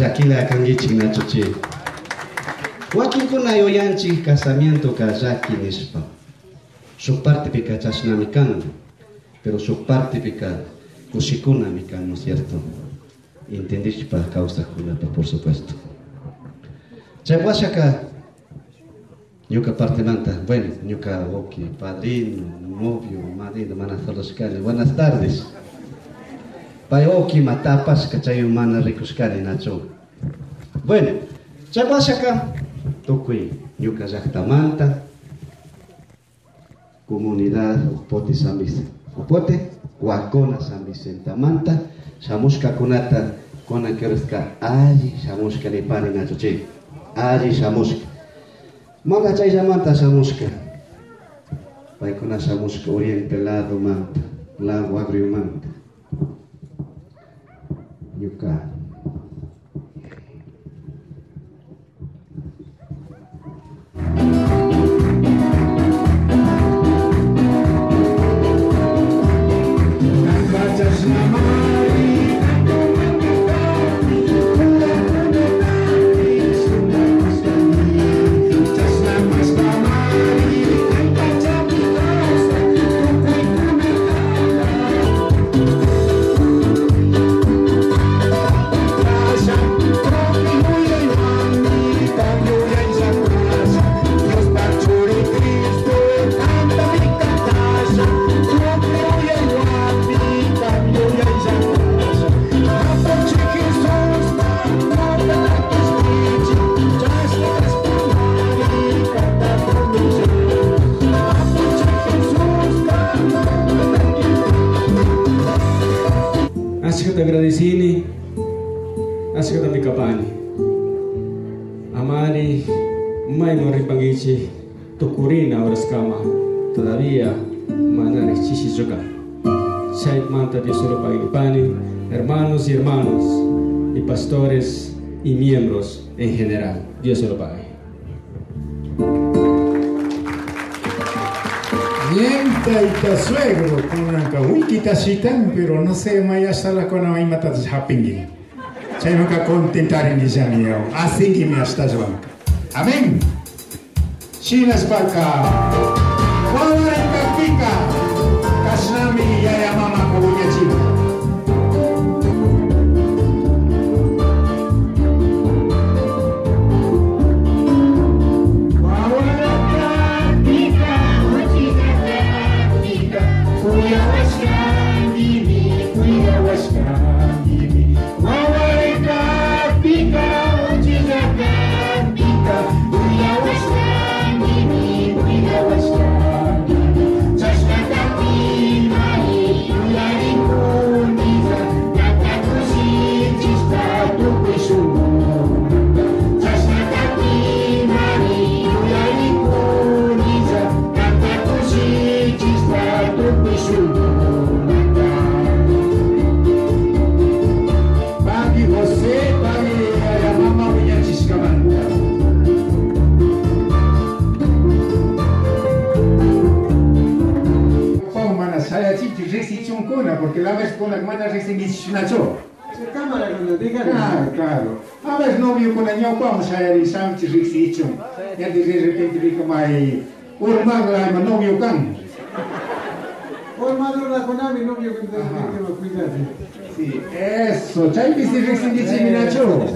llakila kankichik nachuchi wakinkuna yuyanchik casamientoka llaki nispa shuk partepika chashnami kan pero shuk partepika kushikunami kan ¿no es cierto entendishpa kawsaqkunapa por supuesto. Chay washaka ñuka partemanta bueno ñuka oki padrino novio madrina mana buenas tardes pay oki matapashka chay mana rikushkani nacho. Bueno chay washaka tukuy ñuka llaqtamanta comunidad Upote San Vicente Upote Wakona San Vicente Manta. Shamushka kunata kona kereska alli shamushka nipani nachuchi alli shamushka manga chay llamanta shamushka paykuna shamushka oriente lado manta. Lago agrio manta juga ñuka Asikata agradecini, asikata mikapani. Amani, mai moripangichi, tokurina horas kama, todavía manare chichi yoga. Shait manta de solo pani, hermanos y hermanos, y pastores y miembros en general. Dios se lo pague. Está, suegro, con ranca. Uy, quita shitan, pero no sé, maya sala con la imata de happingi. Chaymaca contentar en Gizanio. Así que me hasta Joanca. Amén. Chinas para acá. porque la vez com la hermana resignacho. Se cámara cuando digan. Claro, claro. A vez novio con año vamos a ir sam ti E antes de repente fica mais. O irmão lá, mas novio can. Hoy madura con mi novio que me cuida. Sí, eso, chay pisi reksi gishnacho.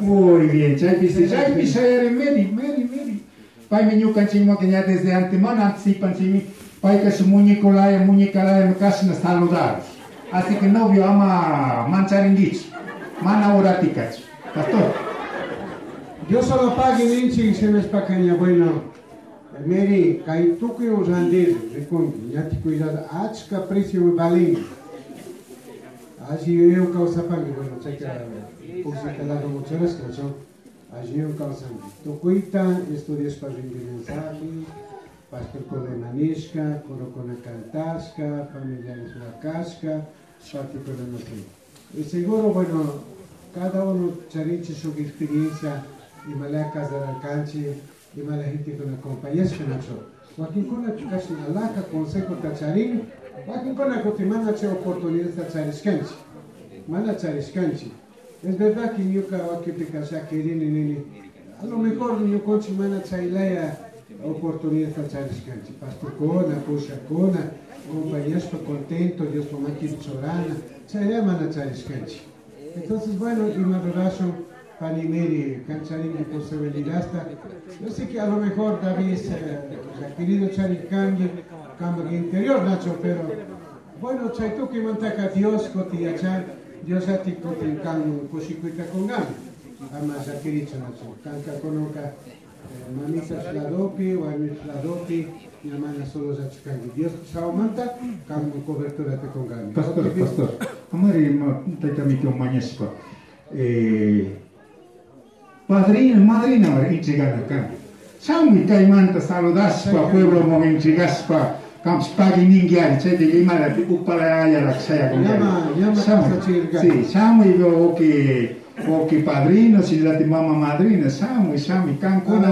Muy bien, chay pisi, chay pisi saya meri, meri, meri. Pai mi nyukan chimo que ya desde antemano anticipan chimi. Pai que su muñeco la y muñeca la me casi nos saludar. Así que novio ama manchar en dich. Mana oraticach. Pastor. Dios solo pague ninchi y se me espacaña bueno. Meri, kai tuke o zandir, rikun, nyati cuidado, atska precio e balin. Asi eu causa pangi, bueno, checa, usi calado mocheras, que son, asi eu causa. Tukuita, estudias para de mensajes, pastor Codenanisca, Corocona Cantasca, familiares La Casca, Pático de Nocín. Y seguro, bueno, cada uno chariche su experiencia y malacas del alcance, y mala gente que nos acompaña con nosotros. Joaquín con la chucashi alaka consejo tacharín, Joaquín con la cotimana che oportunidad tachariscanchi, mala chariscanchi. Es verdad que ñuka wakipica shakirini nini. A lo mejor ñuka mana chaylaya oportunidad chariscanchi. Pastor Kona, Pusha Kona, compañeros contento, Dios por maqui chorana. Chaylaya mana chariscanchi. Entonces, bueno, y madurazo panimeri, cancharini posibilidad. Yo sé que a lo mejor David eh, ha querido echar el cambio, cambio interior, Nacho, pero bueno, chaytu que mantaka Dios Dios a ti cosicuita con gana. Además, dicho Nacho, canca conoca, mamita sladopi, guaymi sladopi, mi hermana solo. Dios cambio cobertura te con. Pastor, pastor, amari. Eh, padrino, madrina, kan. Sami kaimanta saludaspa, pueblo movinchigaspa, Kamps pagi ningiari, cioè di lima la upala ya la saya con Llama- llama circa. Sì, siamo io che o che padrino, si la mamma madrina, siamo, siamo, can con